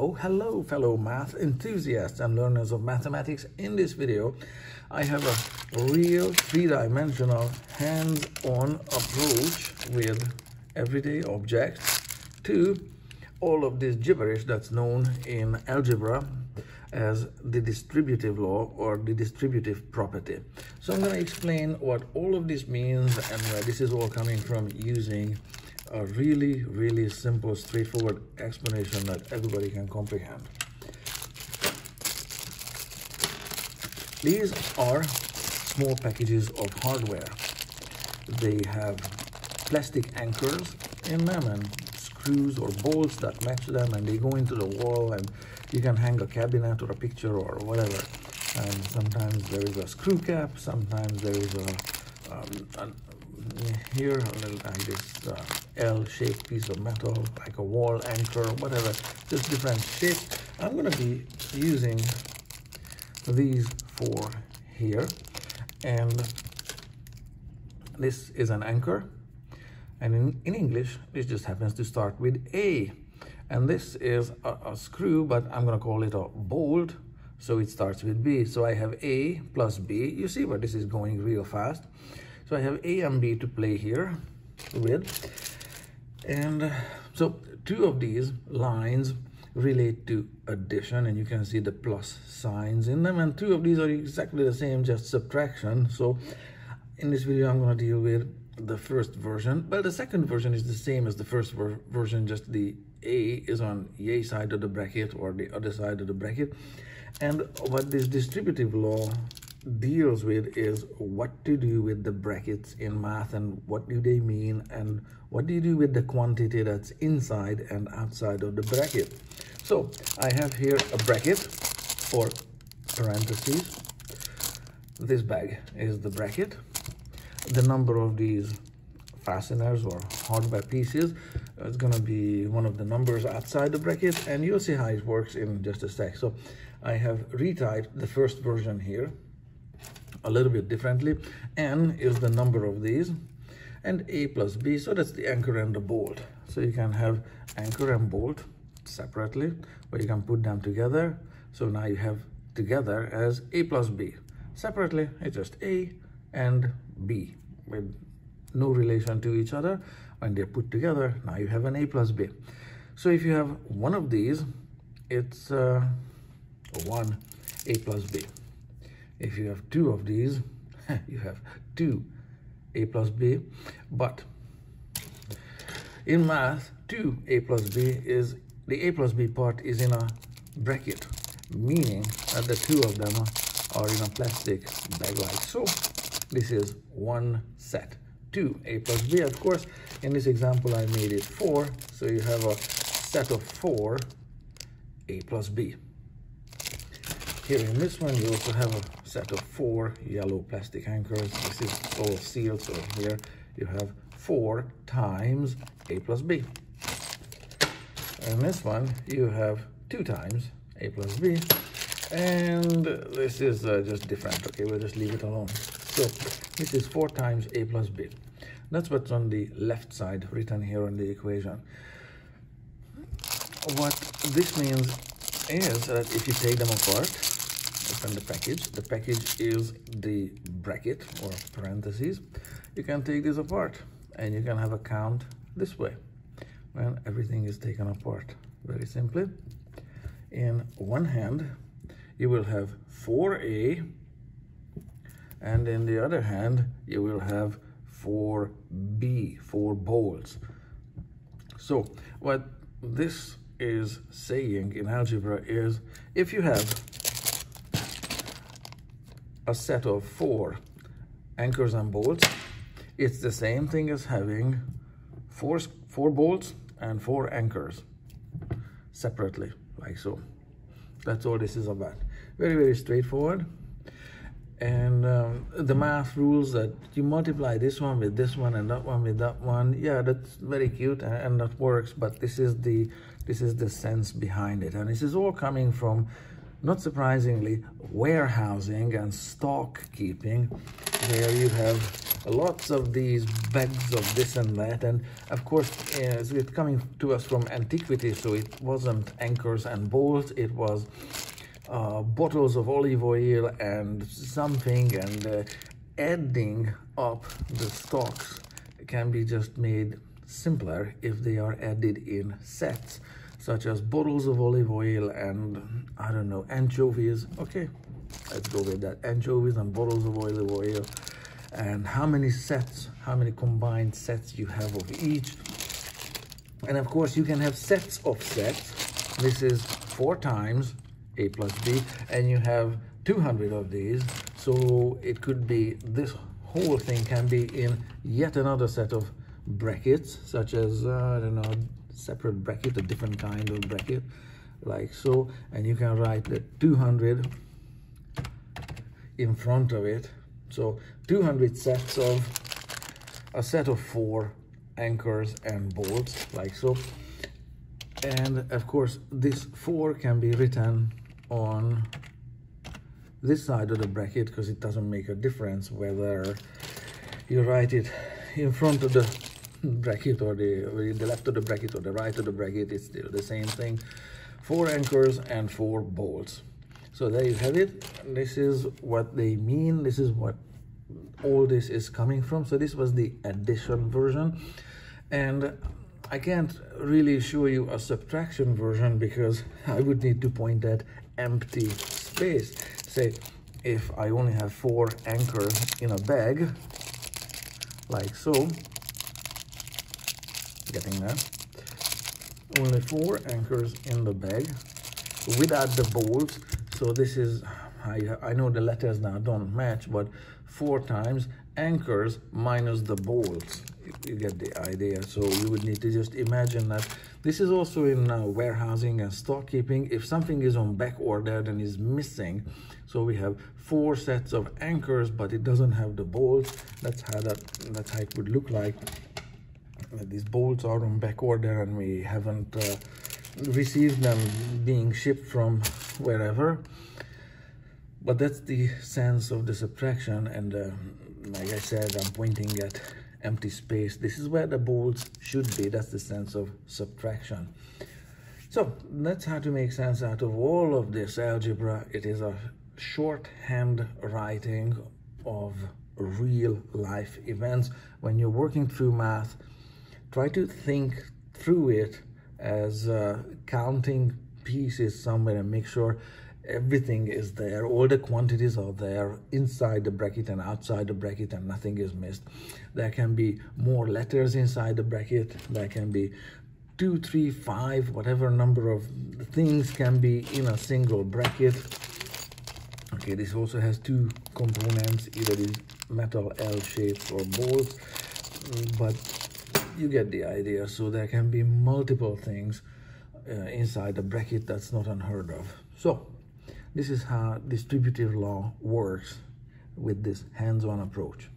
Oh, hello, fellow math enthusiasts and learners of mathematics. In this video, I have a real three-dimensional hands-on approach with everyday objects to all of this gibberish that's known in algebra as the distributive law or the distributive property. So I'm going to explain what all of this means and where this is all coming from using a really, really simple, straightforward explanation that everybody can comprehend. These are small packages of hardware. They have plastic anchors in them and screws or bolts that match them and they go into the wall and you can hang a cabinet or a picture or whatever. And sometimes there is a screw cap, sometimes there is a, um, here a little like this uh, L-shaped piece of metal, like a wall anchor, whatever, just different shapes. I'm going to be using these four here, and this is an anchor, and in, in English, this just happens to start with A, and this is a, a screw, but I'm going to call it a bolt, so it starts with B. So I have A plus B. You see where this is going real fast. So I have A and B to play here with. And uh, so two of these lines relate to addition and you can see the plus signs in them. And two of these are exactly the same just subtraction. So in this video i'm going to deal with the first version. Well the second version is the same as the first ver version just the a is on a side of the bracket or the other side of the bracket. And what this distributive law deals with is what to do with the brackets in math and what do they mean and what do you do with the quantity that's inside and outside of the bracket. So I have here a bracket for parentheses. This bag is the bracket. The number of these fasteners or hardware pieces is going to be one of the numbers outside the bracket and you'll see how it works in just a sec. So I have retyped the first version here a little bit differently. N is the number of these and A plus B, so that's the anchor and the bolt. So you can have anchor and bolt separately, but you can put them together. So now you have together as A plus B. Separately, it's just A and B with no relation to each other. When they're put together, now you have an A plus B. So if you have one of these, it's uh, 1 A plus B. If you have two of these, you have two a plus b. But in math, 2a plus b is, the a plus b part is in a bracket, meaning that the two of them are in a plastic bag like so. This is one set. 2a plus b, of course, in this example I made it 4, so you have a set of 4 a plus b. Here in this one, you also have a set of four yellow plastic anchors. This is all sealed, so here you have four times A plus B. And this one, you have two times A plus B. And this is uh, just different. Okay, we'll just leave it alone. So this is four times A plus B. That's what's on the left side written here on the equation. What this means is that if you take them apart, the package. The package is the bracket or parentheses. You can take this apart and you can have a count this way when everything is taken apart. Very simply. In one hand, you will have 4A and in the other hand, you will have 4B, 4 bolts. So what this is saying in algebra is if you have a set of four anchors and bolts, it's the same thing as having four, four bolts and four anchors separately, like so. That's all this is about. Very, very straightforward. And um, the math rules that you multiply this one with this one and that one with that one. Yeah, that's very cute and, and that works, but this is the this is the sense behind it. And this is all coming from not surprisingly, warehousing and stock keeping, where you have lots of these bags of this and that. And of course as it's coming to us from antiquity so it wasn't anchors and bolts. It was uh, bottles of olive oil and something. And uh, adding up the stocks can be just made simpler if they are added in sets such as bottles of olive oil and I don't know anchovies. Okay let's go with that. Anchovies and bottles of olive oil. And how many sets how many combined sets you have of each? And of course you can have sets of sets. This is four times a plus b and you have 200 of these. So it could be this whole thing can be in yet another set of brackets such as uh, I don't know separate bracket a different kind of bracket like so. And you can write the 200 in front of it. So 200 sets of a set of four anchors and bolts like so. And of course this four can be written on this side of the bracket because it doesn't make a difference whether you write it in front of the bracket or the, the left of the bracket or the right of the bracket it's still the same thing. Four anchors and four bolts. So there you have it. This is what they mean. This is what all this is coming from. So this was the addition version. And I can't really show you a subtraction version because I would need to point at empty space. Say if I only have four anchors in a bag like so getting there. Only four anchors in the bag without the bolts. So this is I, I know the letters now don't match but four times anchors minus the bolts. You get the idea. So you would need to just imagine that. This is also in uh, warehousing and stock keeping if something is on back order and is missing so we have four sets of anchors but it doesn't have the bolts. That's how that that's how it would look like these bolts are on back order and we haven't uh, received them being shipped from wherever. But that's the sense of the subtraction and uh, like I said I'm pointing at empty space. This is where the bolts should be. That's the sense of subtraction. So that's how to make sense out of all of this algebra. It is a shorthand writing of real life events. When you're working through math try to think through it as uh, counting pieces somewhere and make sure everything is there. All the quantities are there inside the bracket and outside the bracket and nothing is missed. There can be more letters inside the bracket. There can be two three five whatever number of things can be in a single bracket. Okay this also has two components. Either these metal l shapes or bolts but you get the idea. So there can be multiple things uh, inside the bracket that's not unheard of. So this is how distributive law works with this hands-on approach